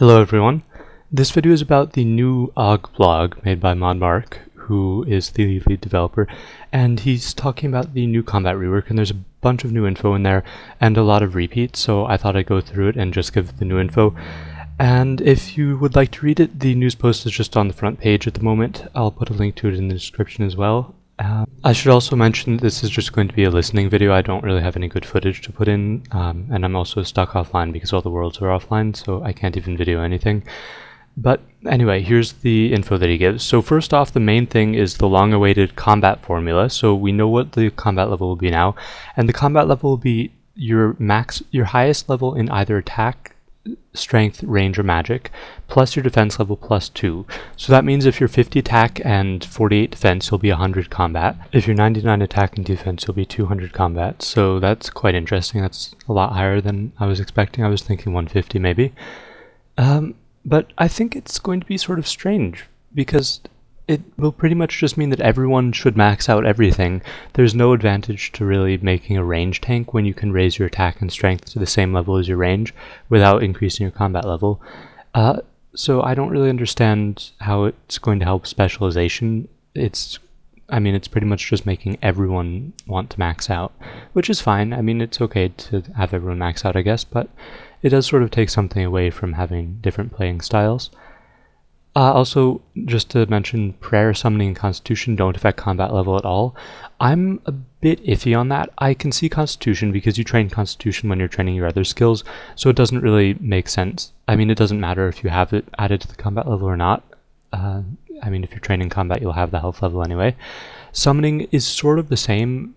Hello everyone. This video is about the new OG blog made by ModMark, who is the lead developer, and he's talking about the new combat rework, and there's a bunch of new info in there, and a lot of repeats, so I thought I'd go through it and just give the new info. And if you would like to read it, the news post is just on the front page at the moment. I'll put a link to it in the description as well. Uh, I should also mention this is just going to be a listening video. I don't really have any good footage to put in, um, and I'm also stuck offline because all the worlds are offline, so I can't even video anything. But anyway, here's the info that he gives. So first off, the main thing is the long-awaited combat formula. So we know what the combat level will be now, and the combat level will be your max, your highest level in either attack, strength, range, or magic, plus your defense level plus 2. So that means if you're 50 attack and 48 defense, you'll be 100 combat. If you're 99 attack and defense, you'll be 200 combat. So that's quite interesting. That's a lot higher than I was expecting. I was thinking 150 maybe. Um, but I think it's going to be sort of strange because it will pretty much just mean that everyone should max out everything. There's no advantage to really making a range tank when you can raise your attack and strength to the same level as your range without increasing your combat level. Uh, so I don't really understand how it's going to help specialization. It's, I mean, it's pretty much just making everyone want to max out, which is fine. I mean, it's okay to have everyone max out, I guess, but it does sort of take something away from having different playing styles. Uh, also, just to mention, prayer, summoning, and constitution don't affect combat level at all. I'm a bit iffy on that. I can see constitution because you train constitution when you're training your other skills, so it doesn't really make sense. I mean, it doesn't matter if you have it added to the combat level or not. Uh, I mean, if you're training combat, you'll have the health level anyway. Summoning is sort of the same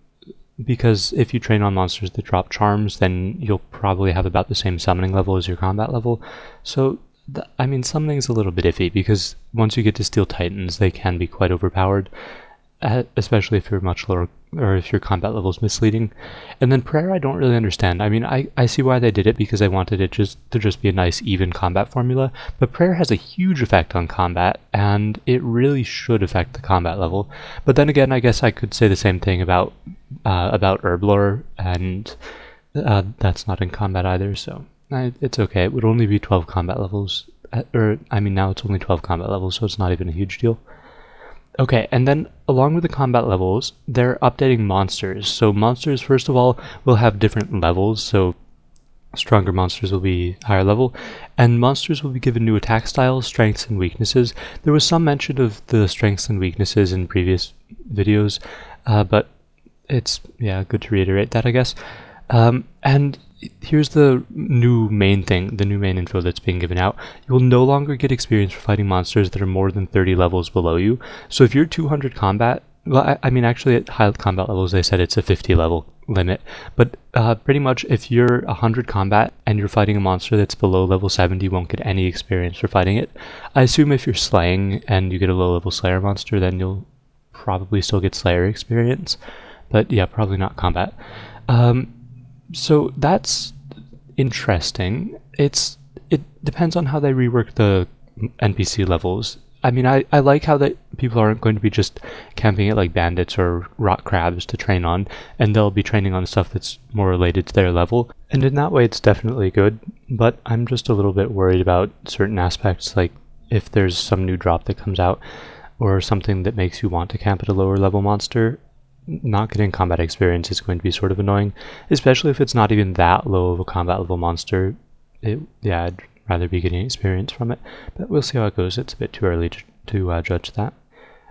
because if you train on monsters that drop charms, then you'll probably have about the same summoning level as your combat level. So I mean, something's a little bit iffy because once you get to Steel Titans, they can be quite overpowered, uh, especially if you're much lower or if your combat level is misleading. And then prayer, I don't really understand. I mean, I, I see why they did it because I wanted it just to just be a nice even combat formula. But prayer has a huge effect on combat, and it really should affect the combat level. But then again, I guess I could say the same thing about uh, about Herblore, and uh, that's not in combat either. So it's okay. It would only be 12 combat levels. Uh, or, I mean, now it's only 12 combat levels, so it's not even a huge deal. Okay, and then along with the combat levels, they're updating monsters. So monsters, first of all, will have different levels. So stronger monsters will be higher level, and monsters will be given new attack styles, strengths, and weaknesses. There was some mention of the strengths and weaknesses in previous videos, uh, but it's yeah good to reiterate that, I guess. Um, and here's the new main thing, the new main info that's being given out. You will no longer get experience for fighting monsters that are more than 30 levels below you. So if you're 200 combat, well, I, I mean, actually at high combat levels, they said it's a 50 level limit. But uh, pretty much if you're 100 combat and you're fighting a monster that's below level 70, you won't get any experience for fighting it. I assume if you're slaying and you get a low level slayer monster, then you'll probably still get slayer experience. But yeah, probably not combat. Um, so that's interesting. It's it depends on how they rework the NPC levels. I mean, I, I like how that people aren't going to be just camping it like bandits or rock crabs to train on, and they'll be training on stuff that's more related to their level. And in that way, it's definitely good. But I'm just a little bit worried about certain aspects, like if there's some new drop that comes out, or something that makes you want to camp at a lower level monster not getting combat experience is going to be sort of annoying, especially if it's not even that low of a combat level monster. It, yeah, I'd rather be getting experience from it, but we'll see how it goes. It's a bit too early to, to uh, judge that.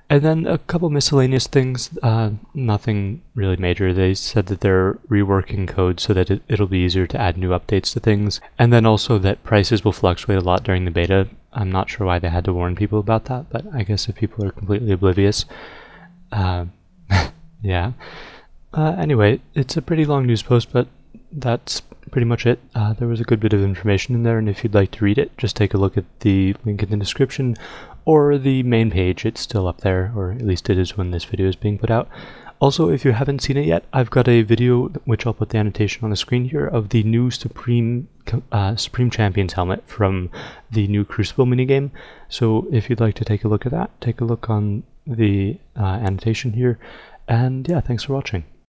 And then a couple miscellaneous things, uh, nothing really major. They said that they're reworking code so that it, it'll be easier to add new updates to things. And then also that prices will fluctuate a lot during the beta. I'm not sure why they had to warn people about that, but I guess if people are completely oblivious, uh, yeah. Uh, anyway, it's a pretty long news post, but that's pretty much it. Uh, there was a good bit of information in there, and if you'd like to read it, just take a look at the link in the description or the main page. It's still up there, or at least it is when this video is being put out. Also, if you haven't seen it yet, I've got a video, which I'll put the annotation on the screen here, of the new Supreme uh, Supreme Champions helmet from the new Crucible minigame. So if you'd like to take a look at that, take a look on the uh, annotation here. And yeah, thanks for watching.